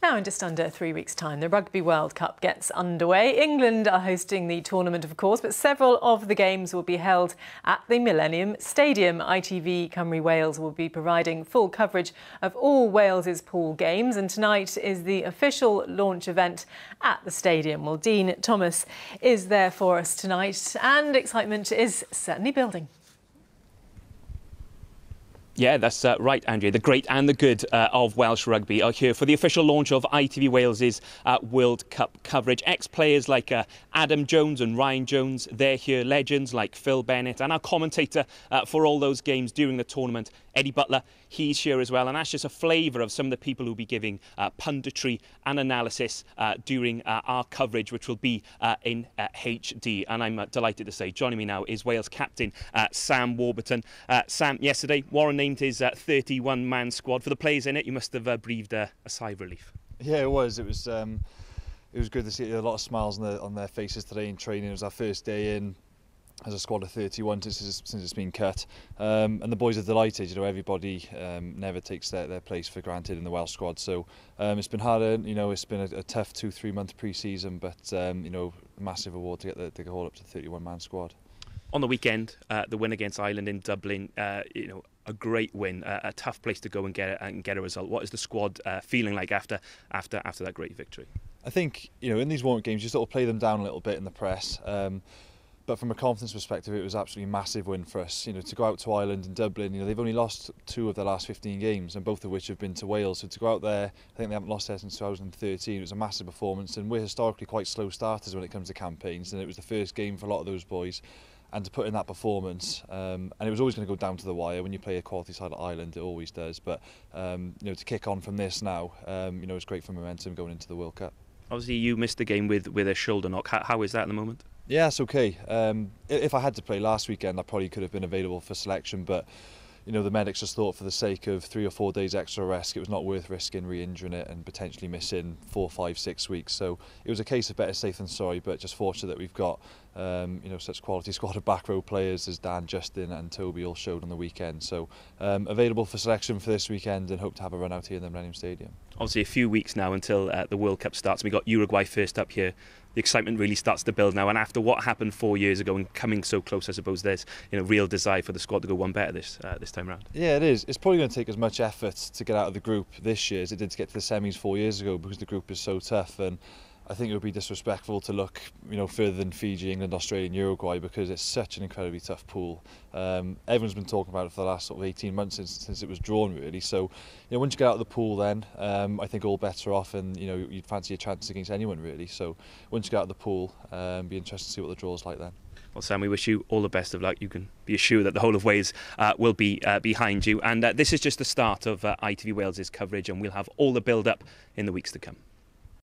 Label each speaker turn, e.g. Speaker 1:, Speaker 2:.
Speaker 1: Now, in just under three weeks' time, the Rugby World Cup gets underway. England are hosting the tournament, of course, but several of the games will be held at the Millennium Stadium. ITV Cymru Wales will be providing full coverage of all Wales's pool games, and tonight is the official launch event at the stadium. Well, Dean Thomas is there for us tonight, and excitement is certainly building.
Speaker 2: Yeah, that's uh, right, Andrea. The great and the good uh, of Welsh rugby are here for the official launch of ITV Wales's uh, World Cup coverage. Ex-players like uh, Adam Jones and Ryan Jones, they're here. Legends like Phil Bennett and our commentator uh, for all those games during the tournament, Eddie Butler, he's here as well. And that's just a flavour of some of the people who'll be giving uh, punditry and analysis during our coverage, which will be in HD. And I'm delighted to say joining me now is Wales captain Sam Warburton. Sam, yesterday, Warren named his 31-man uh, squad. For the players in it, you must have uh, breathed a, a sigh of relief.
Speaker 3: Yeah, it was. It was um, it was good to see a lot of smiles on their, on their faces today in training. It was our first day in as a squad of 31 since it's, since it's been cut. Um, and the boys are delighted, you know, everybody um, never takes their, their place for granted in the Welsh squad. So um, it's been hard, you know, it's been a, a tough two, three month pre-season, but, um, you know, massive award to get the, to go up to 31 man squad.
Speaker 2: On the weekend, uh, the win against Ireland in Dublin, uh, you know, a great win, a, a tough place to go and get a, and get a result. What is the squad uh, feeling like after after after that great victory?
Speaker 3: I think you know in these warm games you sort of play them down a little bit in the press. Um, but from a confidence perspective, it was absolutely massive win for us. You know, to go out to Ireland and Dublin, you know, they've only lost two of the last 15 games, and both of which have been to Wales. So to go out there, I think they haven't lost there since 2013. It was a massive performance, and we're historically quite slow starters when it comes to campaigns, and it was the first game for a lot of those boys and to put in that performance, um, and it was always going to go down to the wire when you play a quality side at Ireland, it always does. But um, you know, to kick on from this now, um, you know, it's great for momentum going into the World Cup.
Speaker 2: Obviously, you missed the game with with a shoulder knock. How, how is that at the moment?
Speaker 3: Yeah, it's okay. Um, if I had to play last weekend, I probably could have been available for selection, but you know, the medics just thought for the sake of three or four days extra rest, it was not worth risking re-injuring it and potentially missing four, five, six weeks. So it was a case of better safe than sorry, but just fortunate that we've got, um, you know, such quality squad of back row players as Dan, Justin and Toby all showed on the weekend. So um, available for selection for this weekend and hope to have a run out here in the Millennium Stadium.
Speaker 2: Obviously a few weeks now until uh, the World Cup starts. We've got Uruguay first up here the excitement really starts to build now. And after what happened four years ago and coming so close, I suppose there's you know real desire for the squad to go one better this uh, this time around.
Speaker 3: Yeah, it is. It's probably going to take as much effort to get out of the group this year as it did to get to the semis four years ago because the group is so tough and I think it would be disrespectful to look, you know, further than Fiji, England, Australia, and Uruguay because it's such an incredibly tough pool. Um, everyone's been talking about it for the last sort of 18 months since, since it was drawn, really. So, you know, once you get out of the pool, then um, I think all better off, and you know, you'd fancy a chance against anyone really. So, once you get out of the pool, um, be interested to see what the draw's like then.
Speaker 2: Well, Sam, we wish you all the best of luck. You can be assured that the whole of Wales uh, will be uh, behind you. And uh, this is just the start of uh, ITV Wales's coverage, and we'll have all the build-up in the weeks to come.